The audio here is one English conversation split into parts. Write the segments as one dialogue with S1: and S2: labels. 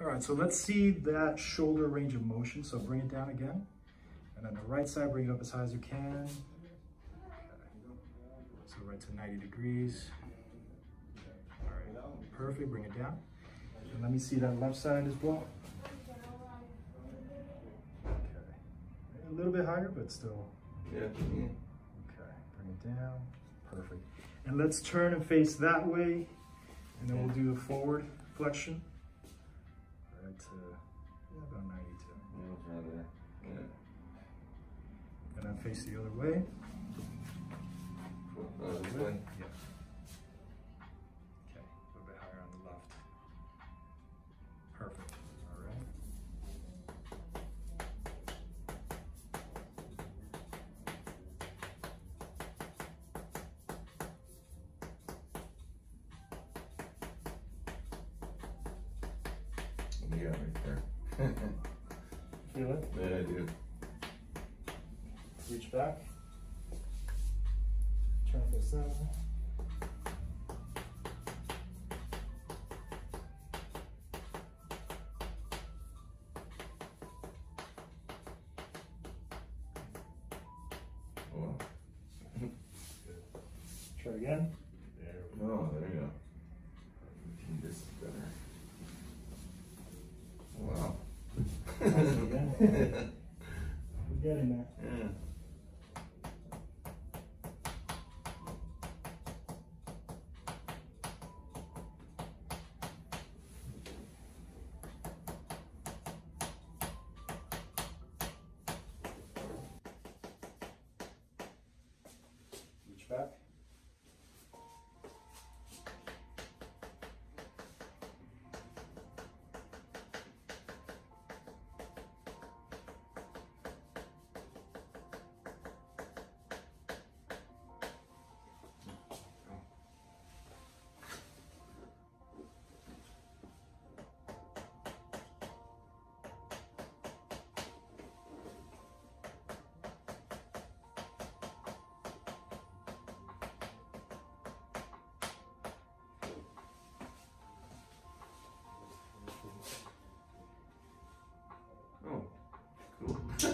S1: All right, so let's see that shoulder range of motion. So bring it down again. And then the right side, bring it up as high as you can. So right to 90 degrees. All right, perfect, bring it down. And let me see that left side as well. Okay, a little bit higher, but still.
S2: Yeah.
S1: Okay, bring it down, perfect. And let's turn and face that way, and then we'll do a forward flexion. Right to, yeah, about 92.
S2: Yeah, right. Yeah.
S1: And then face the other way.
S2: Uh, this way.
S1: Yeah.
S2: Yeah, right there.
S1: Feel it?
S2: yeah, I do.
S1: Reach back. Turn that way.
S2: Oh.
S1: Try again. There we go.
S2: Oh, there you go. This is better. Wow.
S1: Again. We're getting there.
S2: yeah.
S1: Try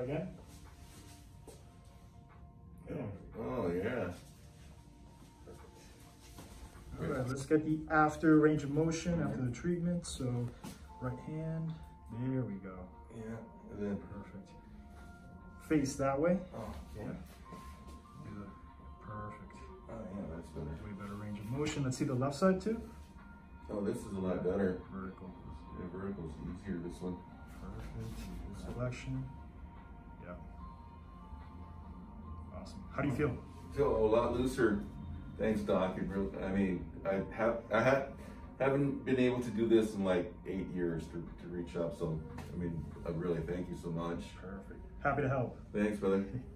S1: again.
S2: oh, oh
S1: yeah. Right, let's get the after range of motion after the treatment. So right hand, there we go.
S2: Yeah. And then,
S1: Perfect. Face that way.
S2: oh, yeah.
S1: Good. Perfect.
S2: Oh, yeah, that's better.
S1: Way better range of motion. Let's see the left side too.
S2: Oh, this is a lot better.
S1: Vertical.
S2: Yeah, vertical's easier, this one.
S1: Perfect. Selection. Yeah. Awesome. How do you feel?
S2: feel a lot looser. Thanks, Doc. Real, I mean, I have I have haven't been able to do this in like eight years to, to reach up. So, I mean, I really thank you so much.
S1: Perfect. Happy to help.
S2: Thanks, brother.